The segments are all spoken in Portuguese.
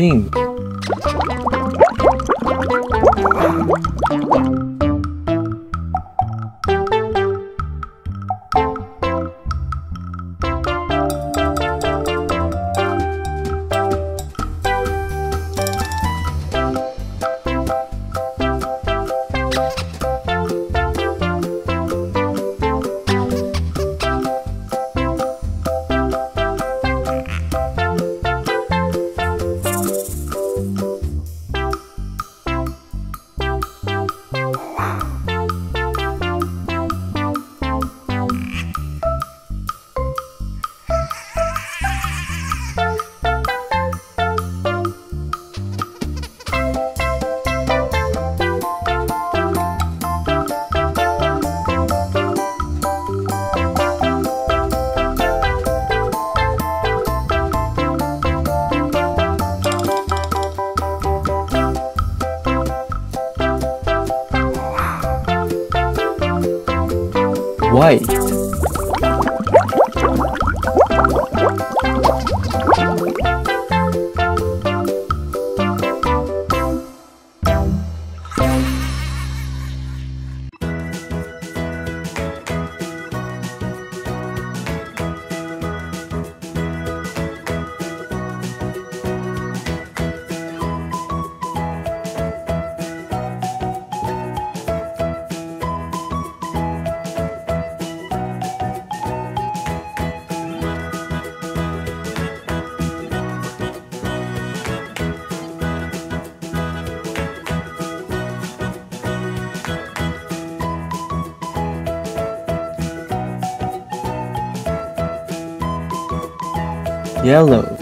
pink. Yellow.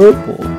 Purple.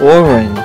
Orange.